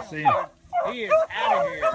See him. He is out of here.